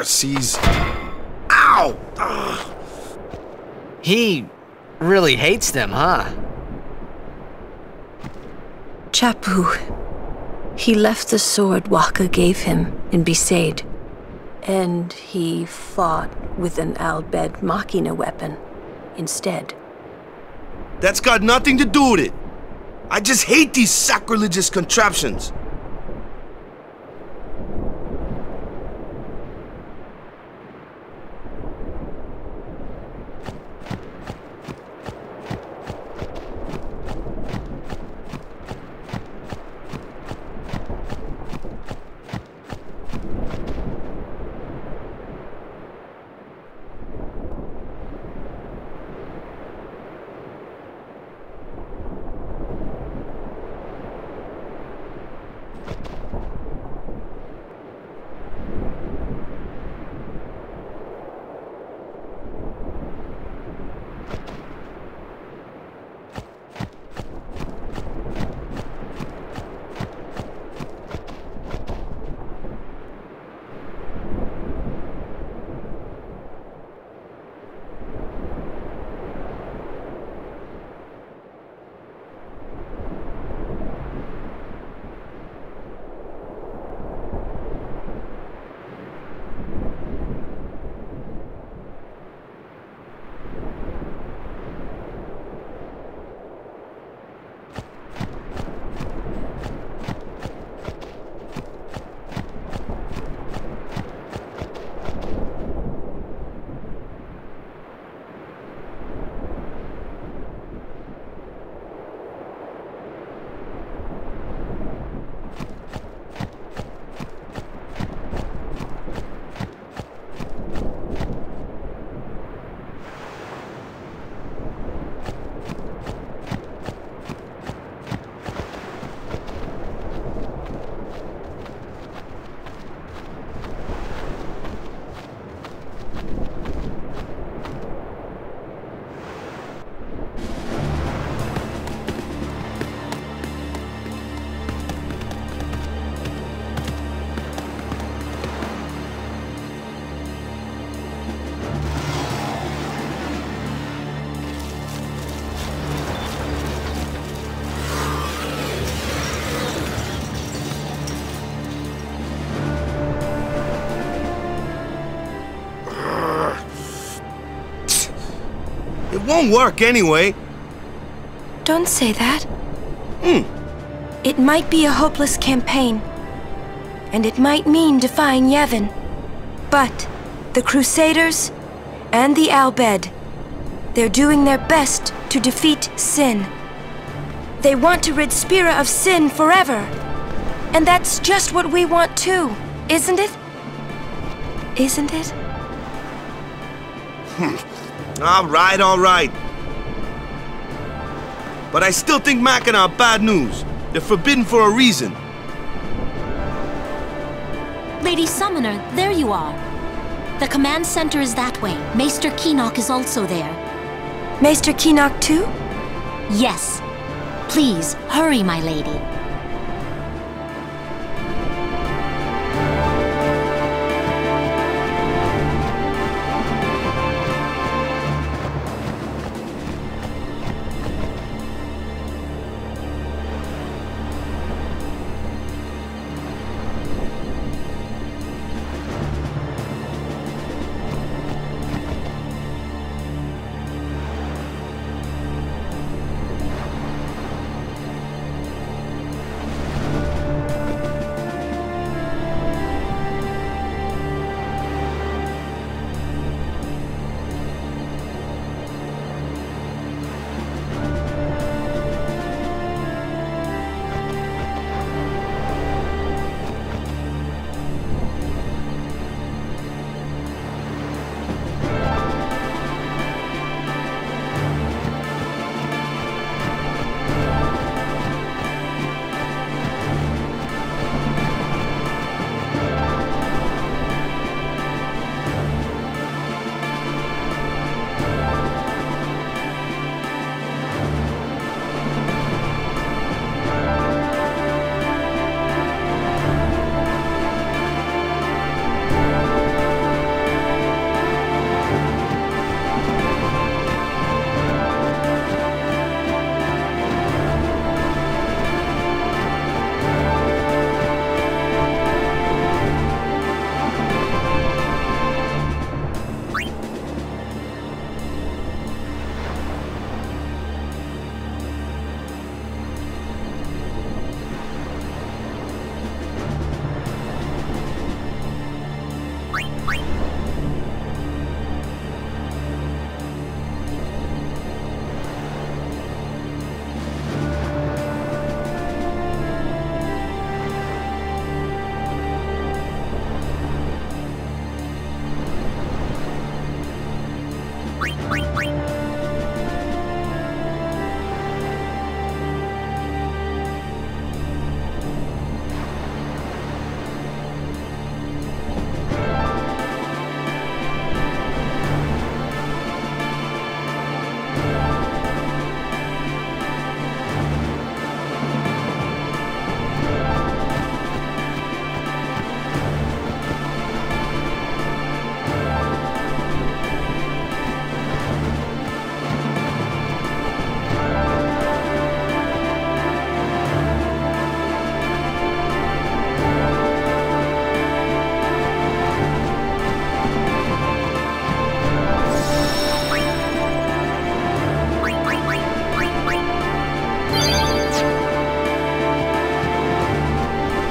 Curses! Ow! Ugh. He really hates them, huh? Chappu. He left the sword Wakka gave him in Besaid. And he fought with an Al Bhed Machina weapon instead. That's got nothing to do with it. I just hate these sacrilegious contraptions. Won't work anyway. Don't say that. Hmm. It might be a hopeless campaign. And it might mean defying Yevon. But the Crusaders and the Al Bhed, they're doing their best to defeat sin. They want to rid Spira of sin forever. And that's just what we want too, isn't it? Isn't it? Hmm. All right, all right. But I still think Machina are bad news. They're forbidden for a reason. Lady Summoner, there you are. The command center is that way. Maester Kinoc is also there. Maester Kinoc too? Yes. Please, hurry, my lady.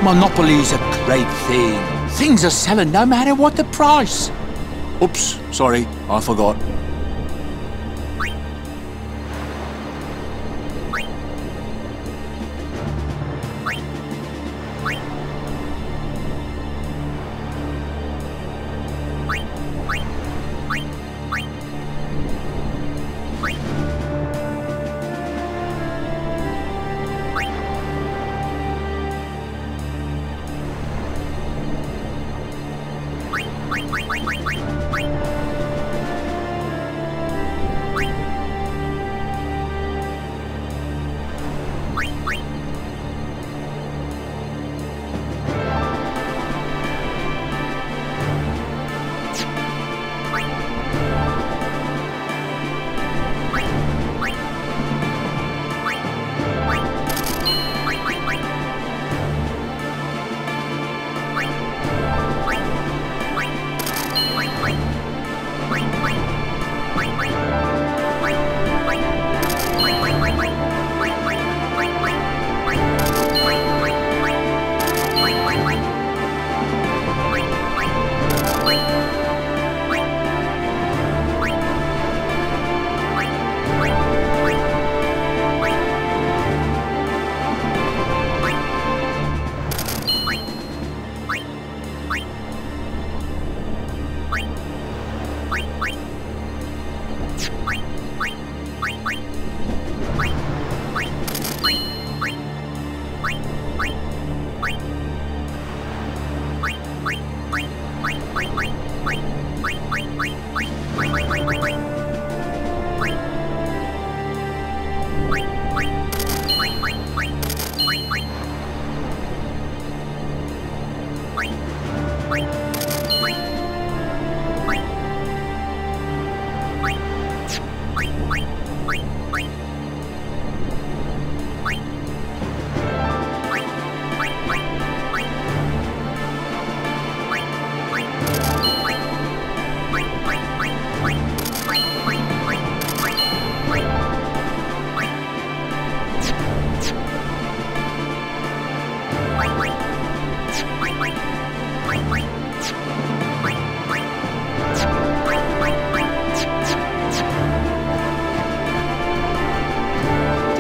Monopoly's a great thing. Things are selling no matter what the price. Oops, sorry, I forgot.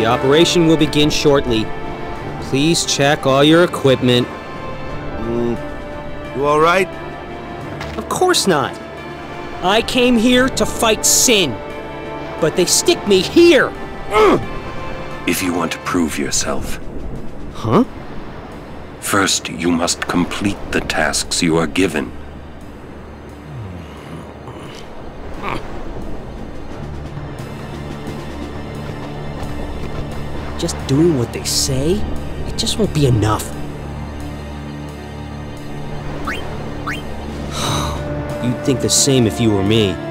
Operation will begin shortly. Please check all your equipment. Hmm. You alright? Of course not. I came here to fight sin. But they stick me here. If you want to prove yourself, Huh? first you must complete the tasks you are given. Just doing what they say? It just won't be enough. You'd think the same if you were me.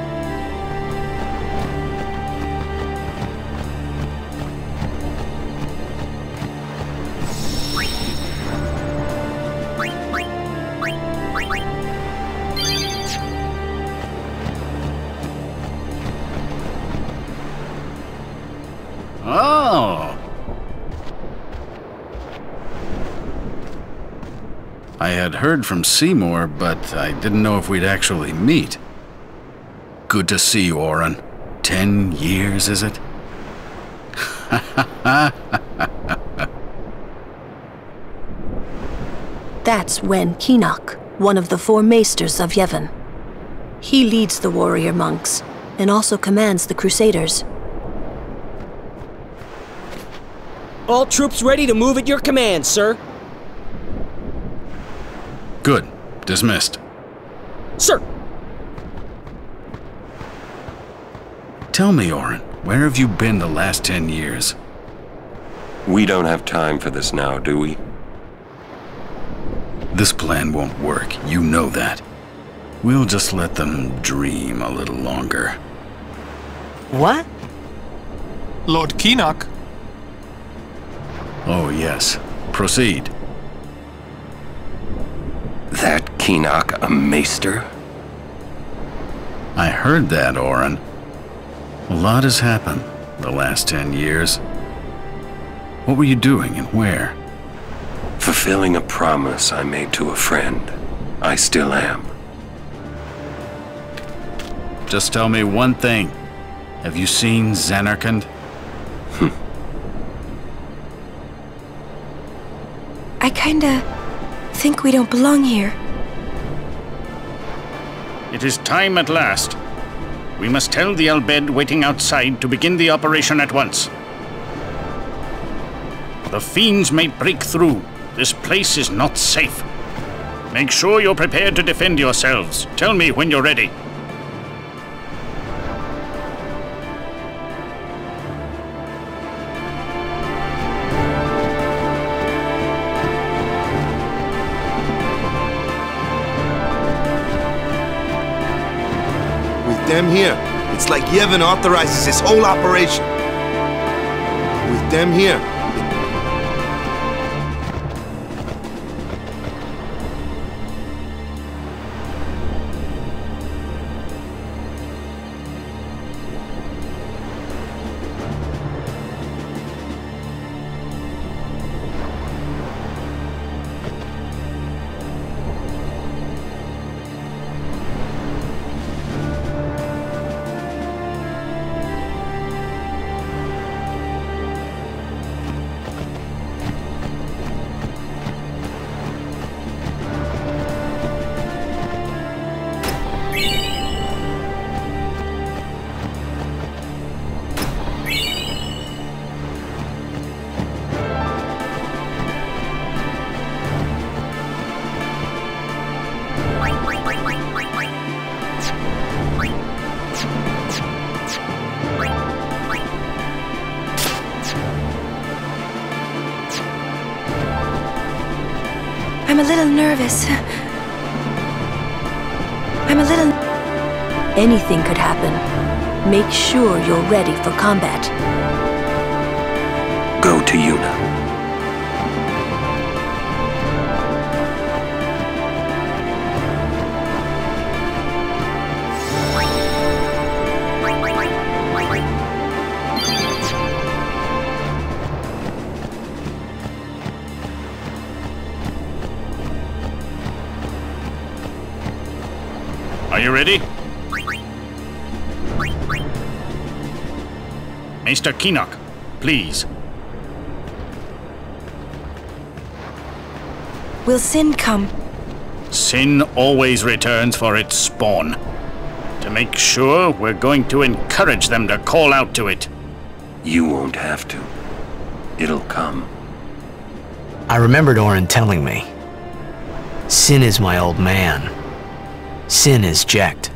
From Seymour, but I didn't know if we'd actually meet. Good to see you, Auron. Ten years, is it? That's when Kinoc, one of the four maesters of Yevon. He leads the warrior monks, and also commands the Crusaders. All troops ready to move at your command, sir. Good. Dismissed. Sir! Tell me, Auron, where have you been the last ten years? We don't have time for this now, do we? This plan won't work. You know that. We'll just let them dream a little longer. What? Lord Kinoc. Oh, yes. Proceed. Kinoc a maester? I heard that, Auron. A lot has happened the last ten years. What were you doing and where? Fulfilling a promise I made to a friend. I still am. Just tell me one thing. Have you seen Zanarkand? Hmm. I kinda think we don't belong here. It is time at last. We must tell the Al Bhed waiting outside to begin the operation at once. The fiends may break through. This place is not safe. Make sure you're prepared to defend yourselves. Tell me when you're ready. Them here, it's like Yevon authorizes this whole operation. With them here, nervous. I'm a little... Anything could happen. Make sure you're ready for combat. You ready? Maester Kinoc, please. Will Sin come? Sin always returns for its spawn. To make sure, we're going to encourage them to call out to it. You won't have to. It'll come. I remembered Auron telling me. Sin is my old man. Sin is Jecht.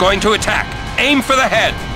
Going to attack. Aim for the head.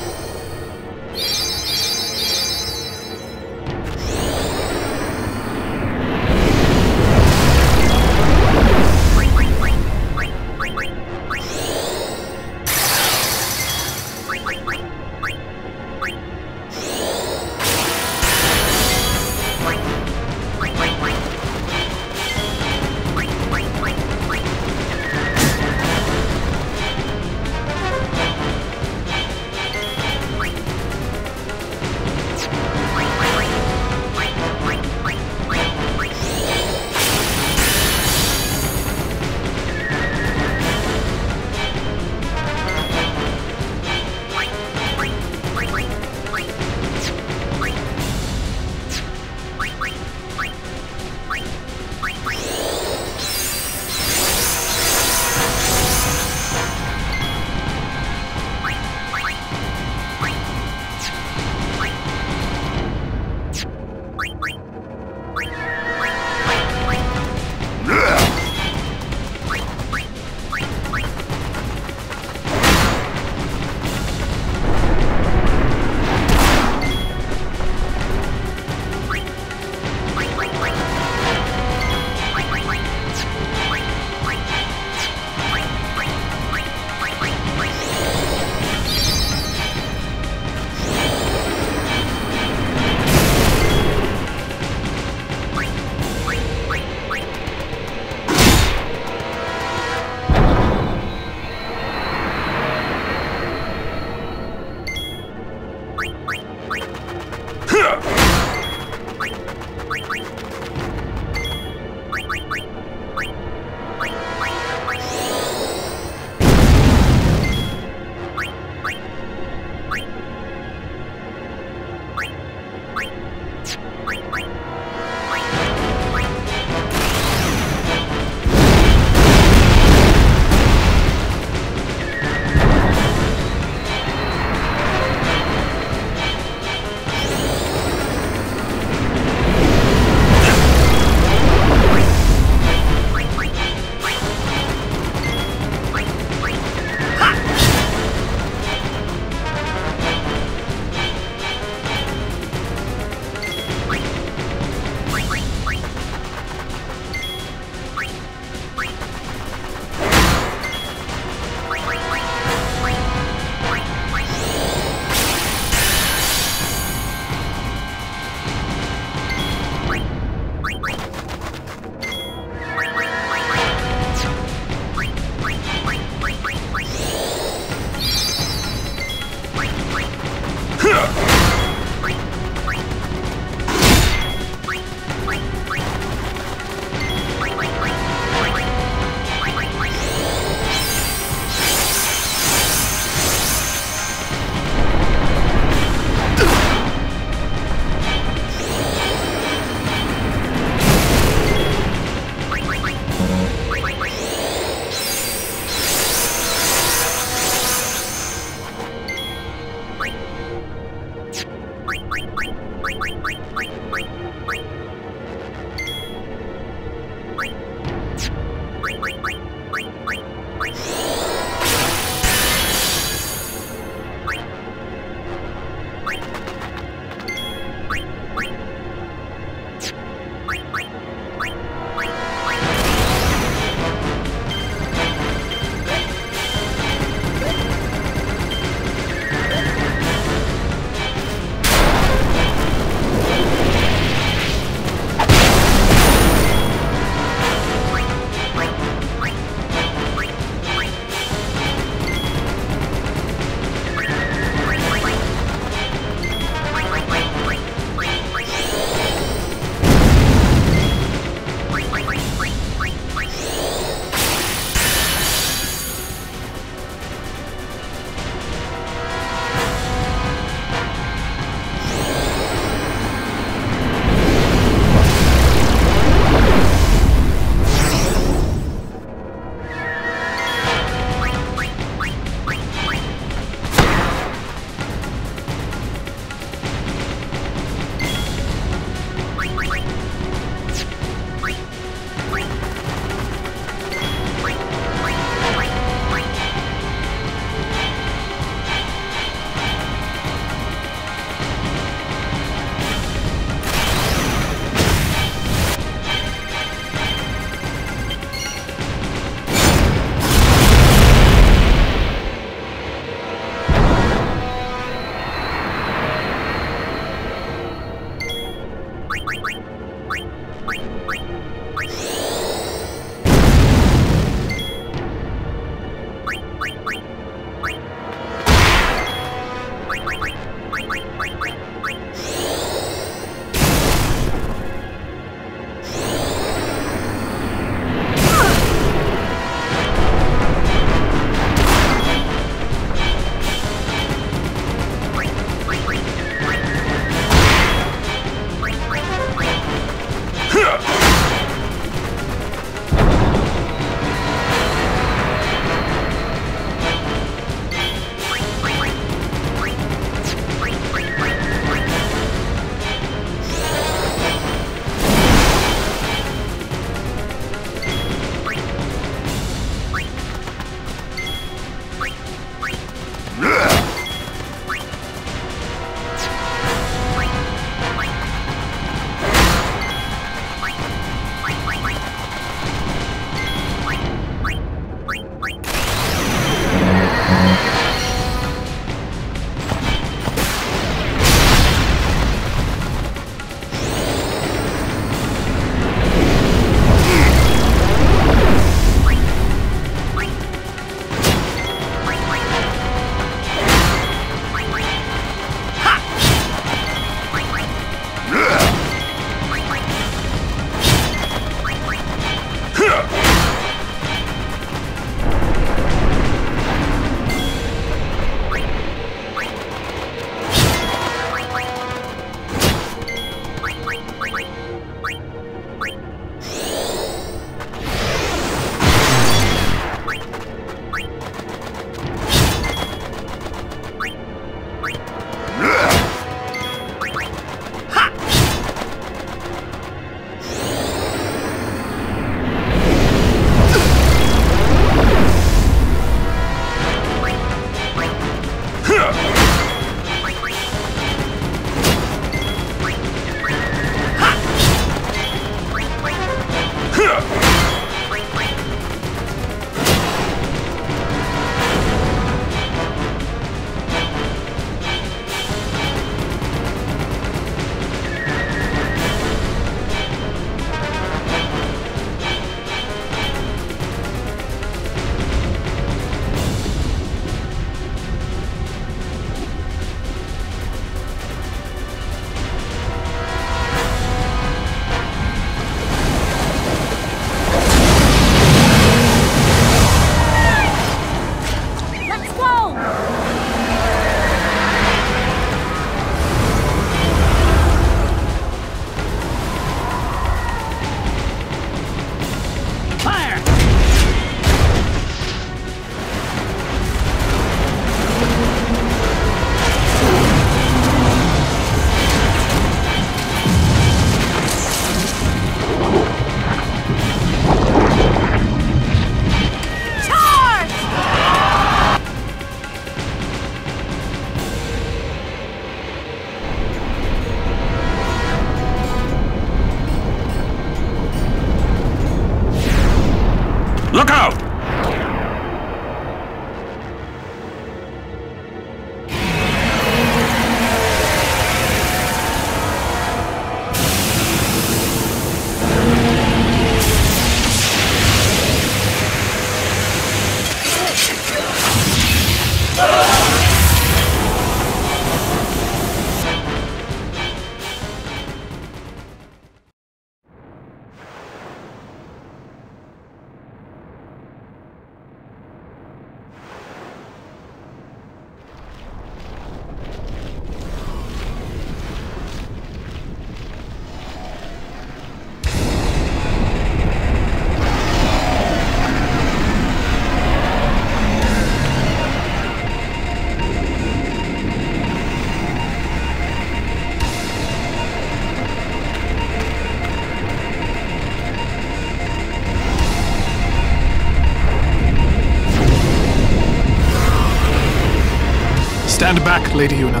Back, Lady Yuna.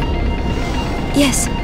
Yes.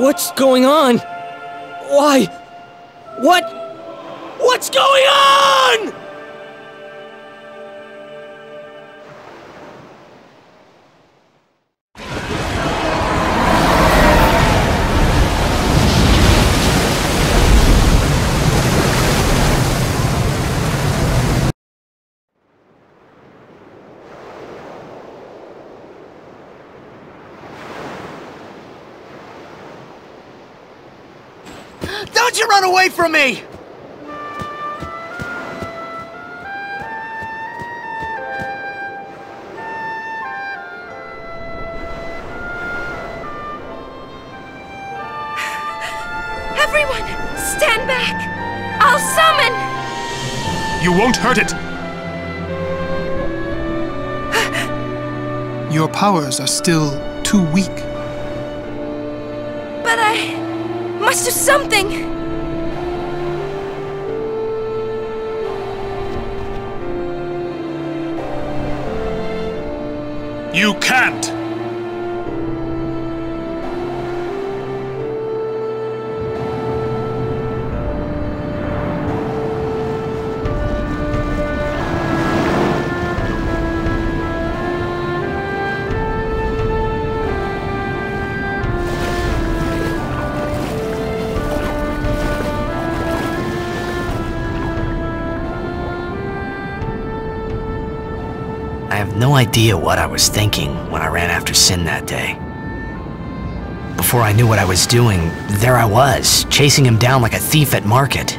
What's going on? Why? Away from me! Everyone, stand back! I'll summon! You won't hurt it! Your powers are still too weak. But I must do something! You can't! Idea what I was thinking when I ran after Sin that day. Before I knew what I was doing, there I was, chasing him down like a thief at market.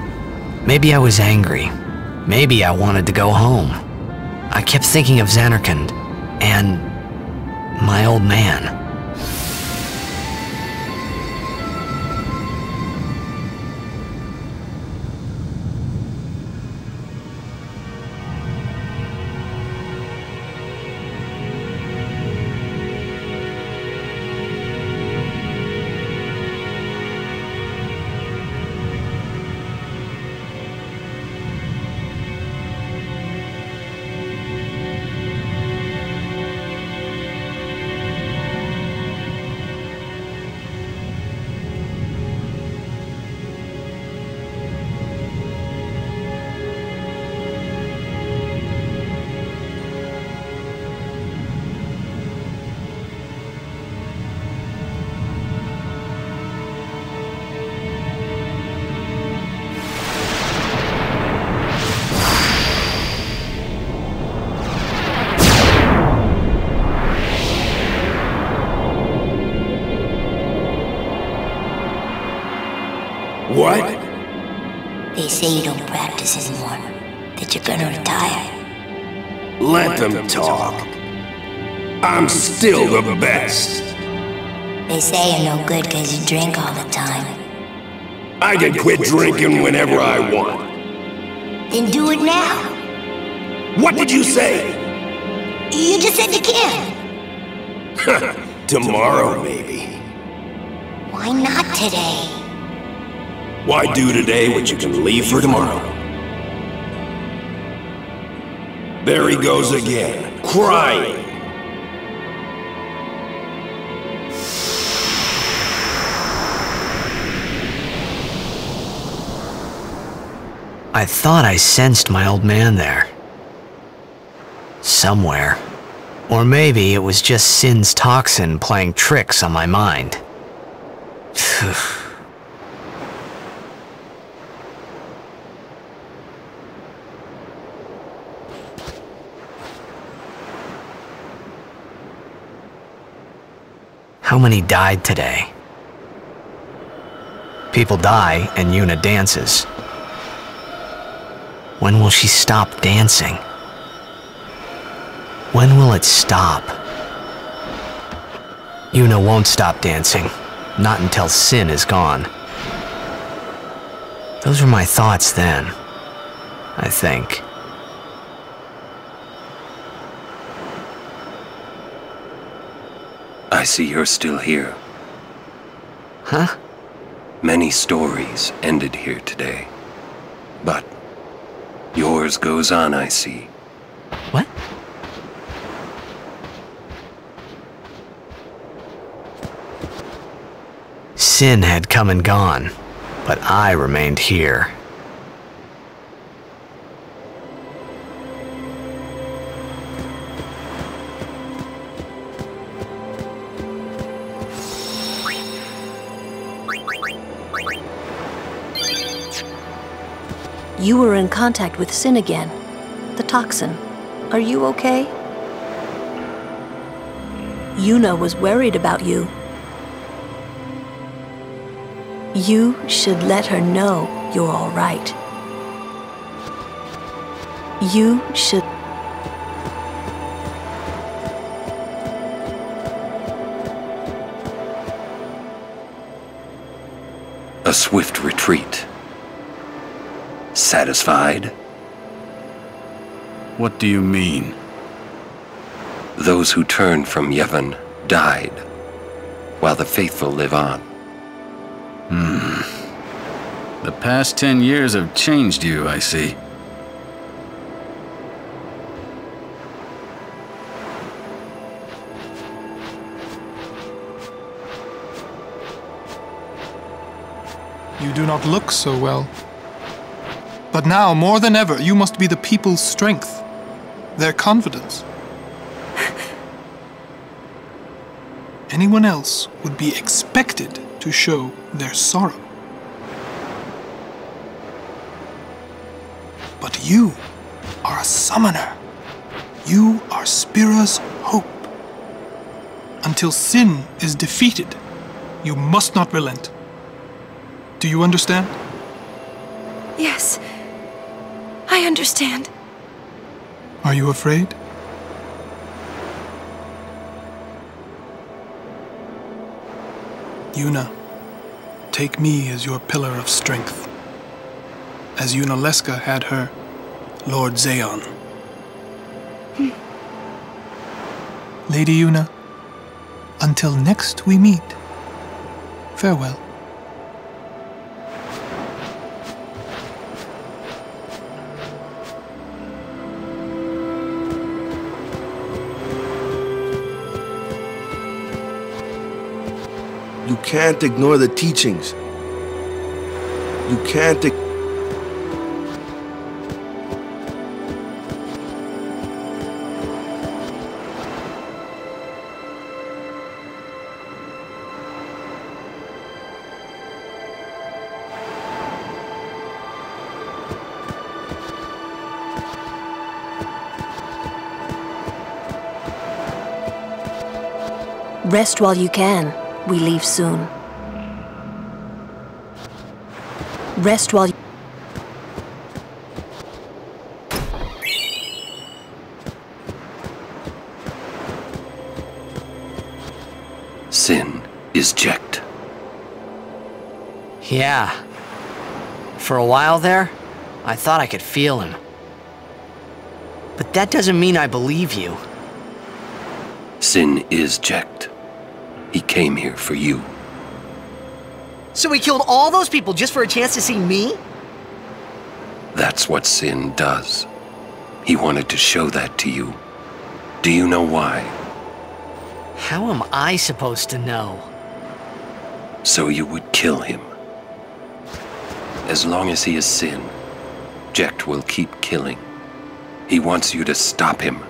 Maybe I was angry. Maybe I wanted to go home. I kept thinking of Zanarkand and my old man. Say you're no good because you drink all the time. I can quit drinking whenever I want. Then do it now. What did you say? You just said you can. Tomorrow, maybe. Why not today? Why do today what you can leave for tomorrow? There he goes again, crying. I thought I sensed my old man there. Somewhere. Or maybe it was just Sin's toxin playing tricks on my mind. How many died today? People die and Yuna dances. When will she stop dancing? When will it stop? Yuna won't stop dancing. Not until Sin is gone. Those were my thoughts then. I think. I see you're still here. Huh? Many stories ended here today. But yours goes on, I see. What? Sin had come and gone, but I remained here. You were in contact with Sin again. The toxin. Are you okay? Yuna was worried about you. You should let her know you're all right. You should... A swift retreat. Satisfied? What do you mean? Those who turned from Yevon died, while the faithful live on. Hmm. The past ten years have changed you, I see. You do not look so well. But now, more than ever, you must be the people's strength, their confidence. Anyone else would be expected to show their sorrow. But you are a summoner. You are Spira's hope. Until sin is defeated, you must not relent. Do you understand? Yes. I understand. Are you afraid? Yuna, take me as your pillar of strength. As Yunalesca had her, Lord. Hmm. Lady Yuna, until next we meet, farewell. Can't ignore the teachings. You can't. Rest while you can. We leave soon. Rest while you... Sin is Jecht. Yeah. For a while there, I thought I could feel him. But that doesn't mean I believe you. Sin is Jecht. Came here for you. So he killed all those people just for a chance to see me? That's what Sin does. He wanted to show that to you. Do you know why? How am I supposed to know? So you would kill him. As long as he is Sin, Jecht will keep killing. He wants you to stop him.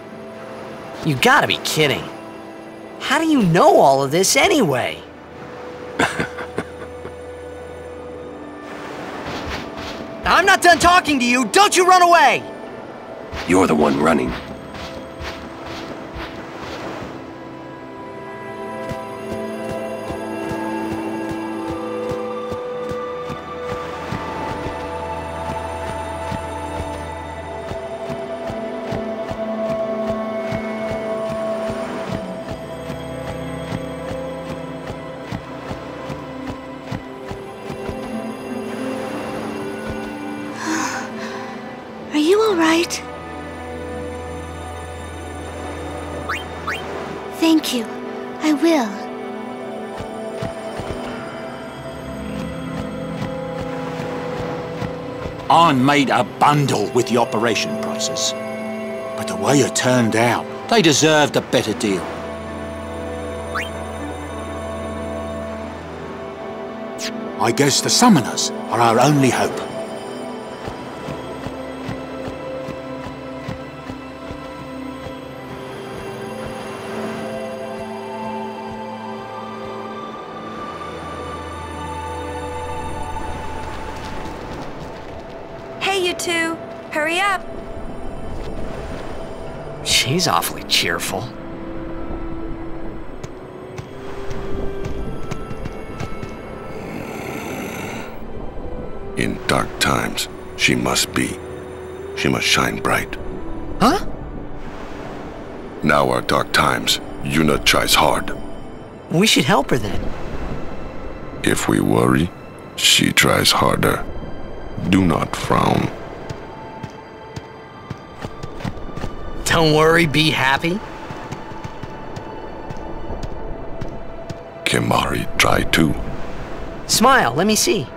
You gotta be kidding. How do you know all of this anyway? I'm not done talking to you. Don't you run away! You're the one running. I made a bundle with the operation prices. But the way it turned out, they deserved a better deal. I guess the summoners are our only hope. She must be. She must shine bright. Huh? Now are dark times. Yuna tries hard. We should help her then. If we worry, she tries harder. Do not frown. Don't worry, be happy. Kimahri try too. Smile, let me see.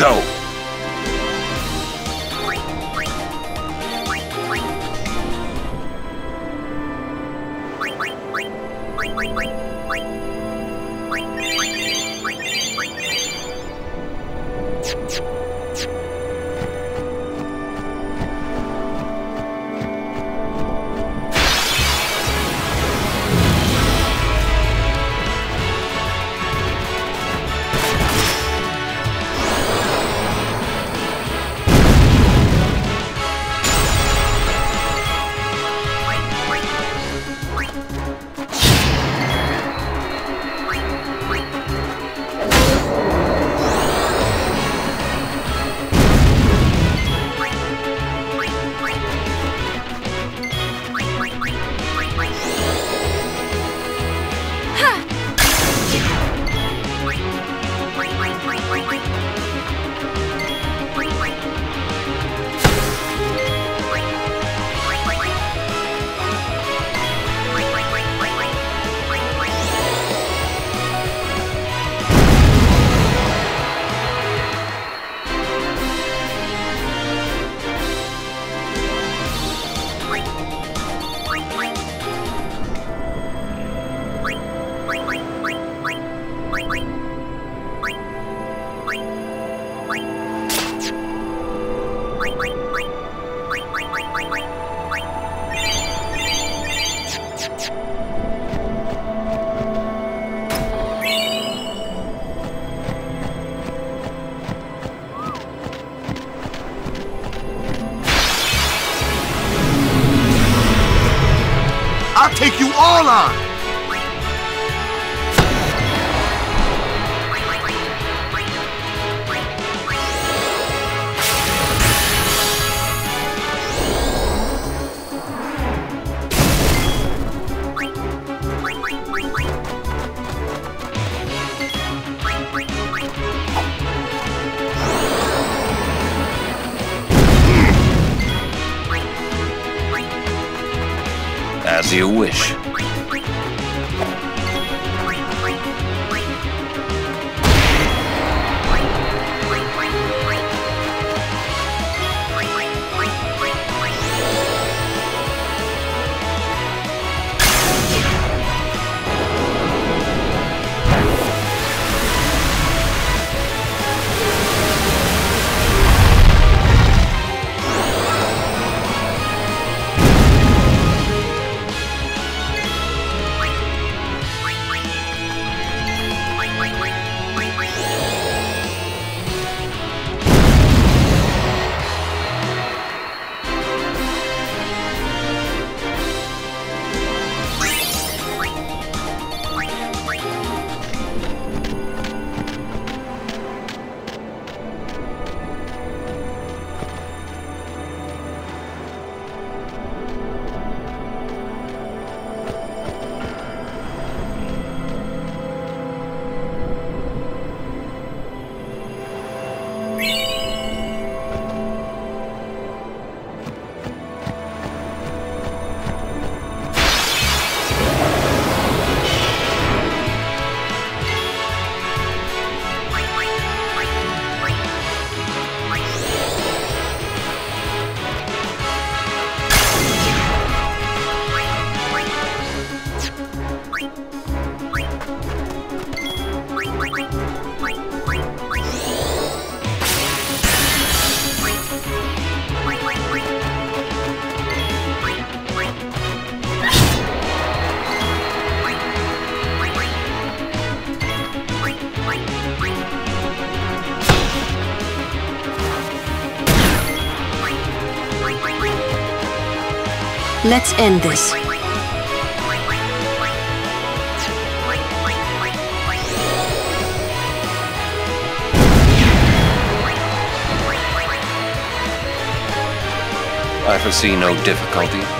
Go. All on! Let's end this. I foresee no difficulty.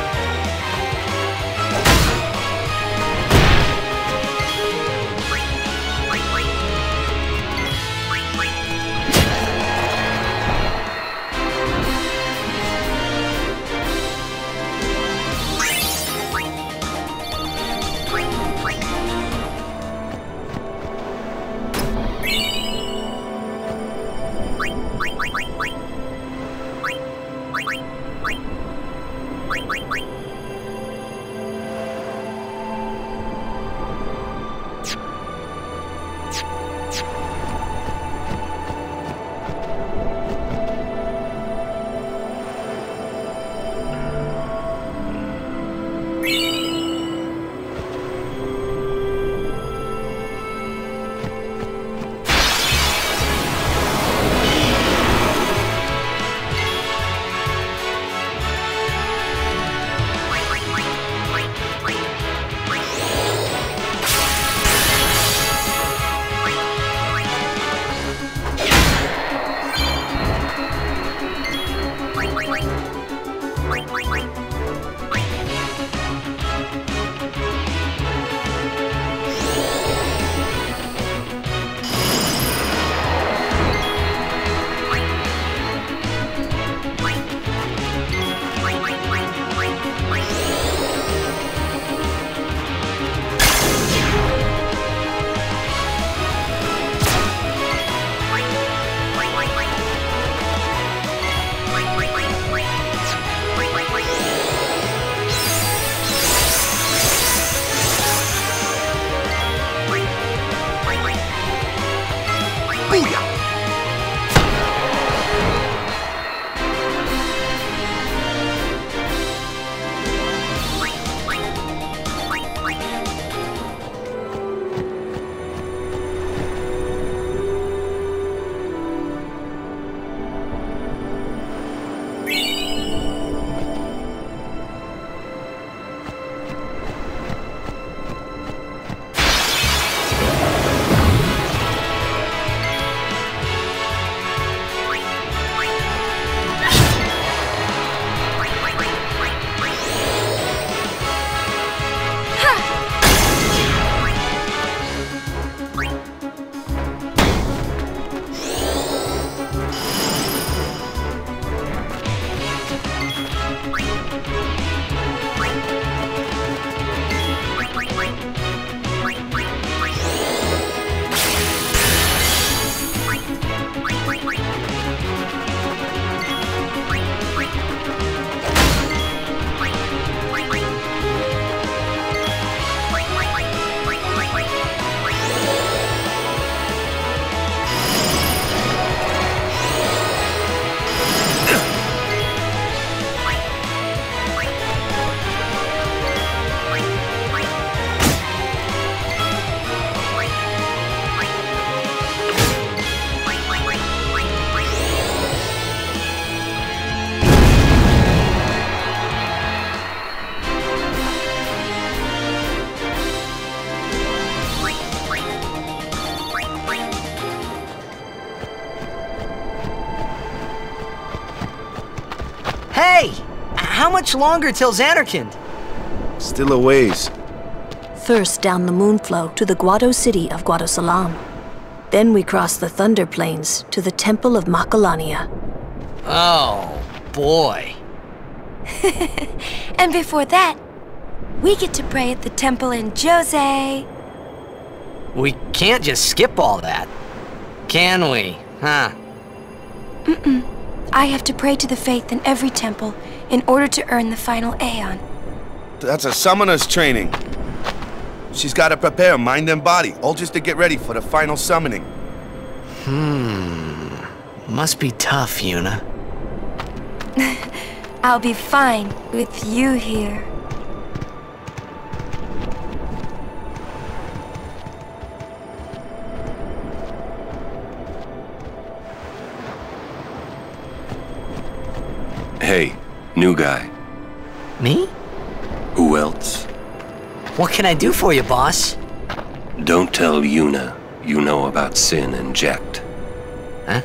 How much longer till Zanarkand? Still a ways. First down the Moonflow to the Guado city of Guadosalam. Then we cross the Thunder Plains to the Temple of Macalania. Oh, boy. and before that, we get to pray at the temple in Djose. We can't just skip all that. Can we? Huh? Mm-mm. I have to pray to the fayth in every temple in order to earn the final Aeon. That's a summoner's training. She's got to prepare mind and body, all just to get ready for the final summoning. Hmm. Must be tough, Yuna. I'll be fine with you here. New guy. Me? Who else? What can I do for you, boss? Don't tell Yuna you know about Sin and Jecht. Huh?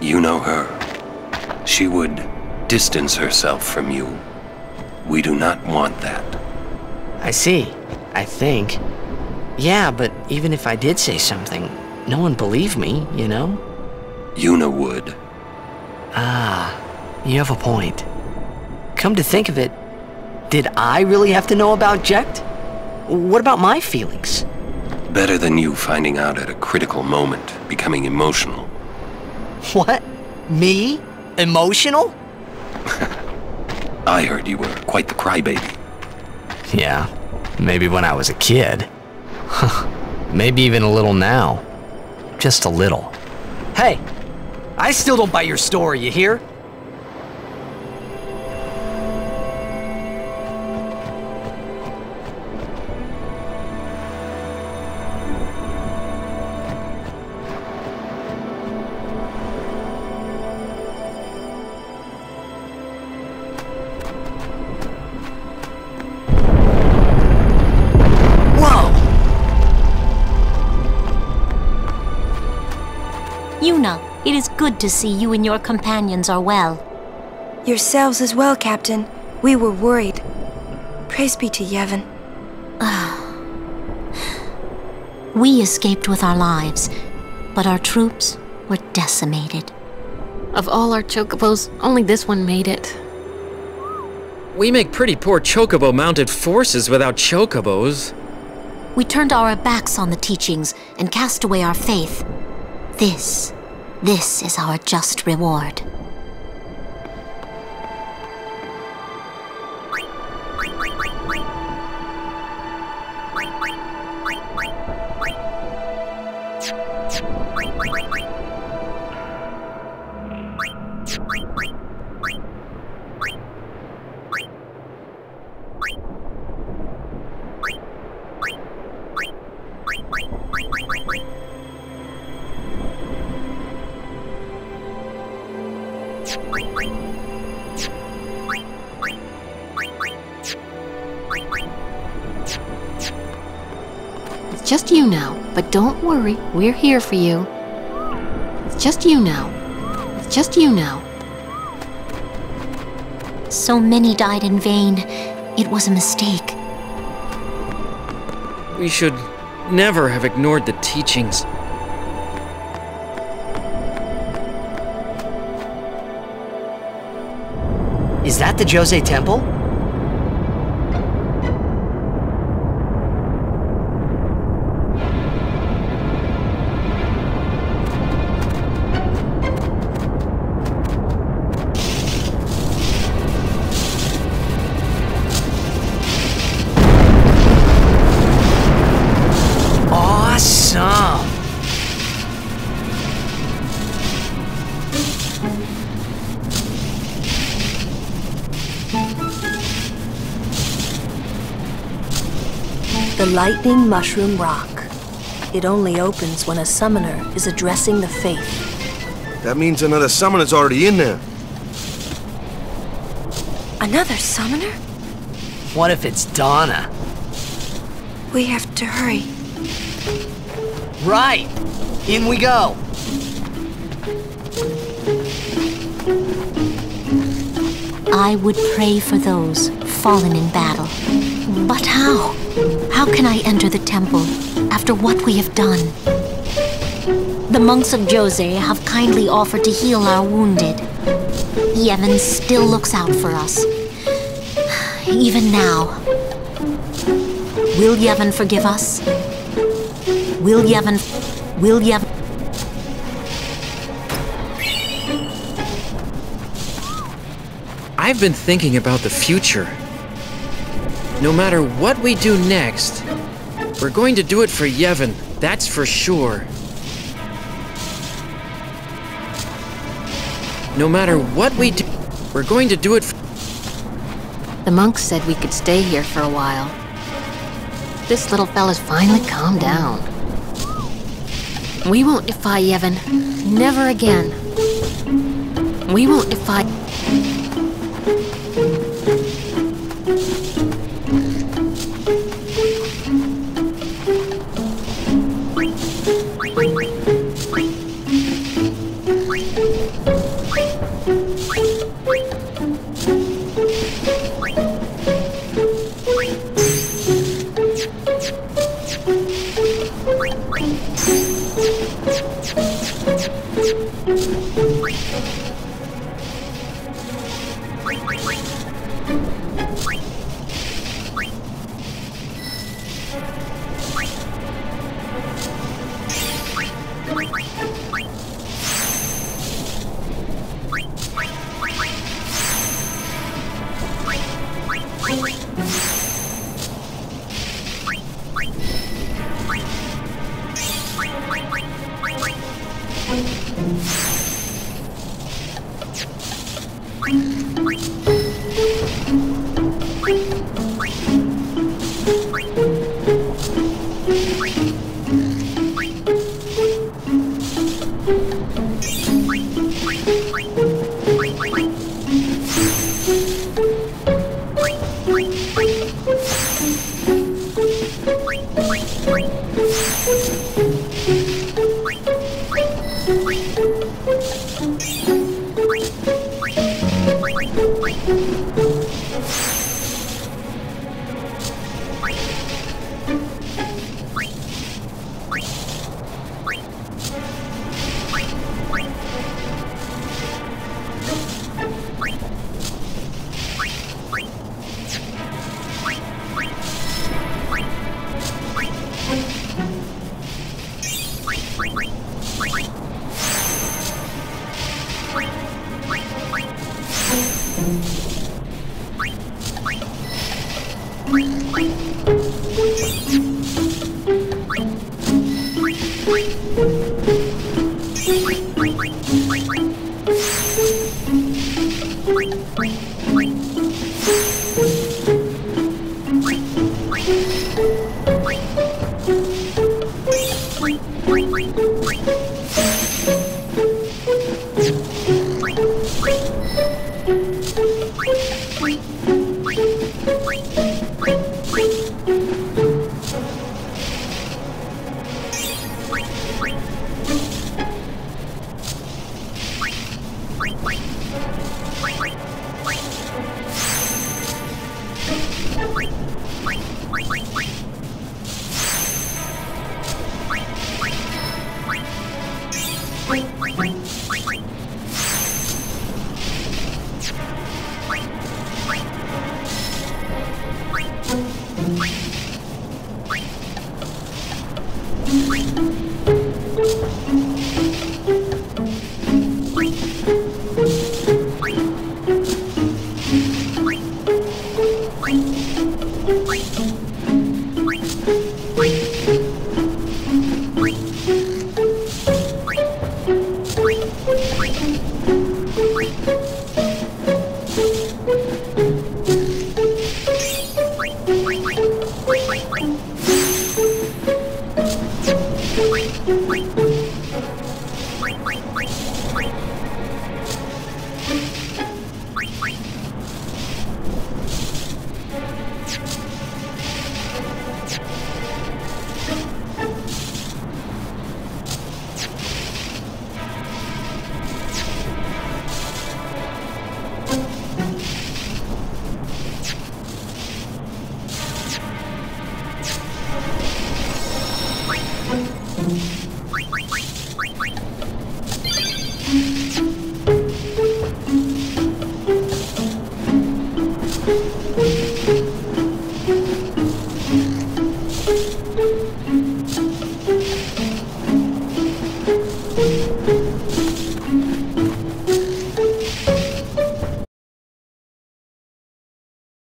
You know her. She would distance herself from you. We do not want that. I see. I think. Yeah, but even if I did say something, no one believed me, you know? Yuna would. Ah, you have a point. Come to think of it, did I really have to know about Jecht? What about my feelings? Better than you finding out at a critical moment, becoming emotional. What? Me? Emotional? I heard you were quite the crybaby. Yeah, maybe when I was a kid. maybe even a little now. Just a little. Hey, I still don't buy your story, you hear? It is good to see you and your companions are well. Yourselves as well, Captain. We were worried. Praise be to Yevon. Ah. we escaped with our lives, but our troops were decimated. Of all our chocobos, only this one made it. We make pretty poor chocobo mounted forces without chocobos. We turned our backs on the teachings and cast away our faith. This, this is our just reward. We're here for you. It's just you now. It's just you now. So many died in vain. It was a mistake. We should never have ignored the teachings. Is that the Djose Temple? Lightning Mushroom Rock. It only opens when a summoner is addressing the fayth. That means another summoner's already in there. Another summoner? What if it's Dona? We have to hurry. Right! In we go! I would pray for those fallen in battle. But how? How can I enter the temple after what we have done? The monks of Djose have kindly offered to heal our wounded. Yevon still looks out for us. Even now. Will Yevon forgive us? Will Yevon... Will Yevon... I've been thinking about the future. No matter what we do next, we're going to do it for Yevon, that's for sure. No matter what we do, we're going to do it. The monks said we could stay here for a while. This little fella's finally calmed down. We won't defy Yevon. Never again. We won't defy...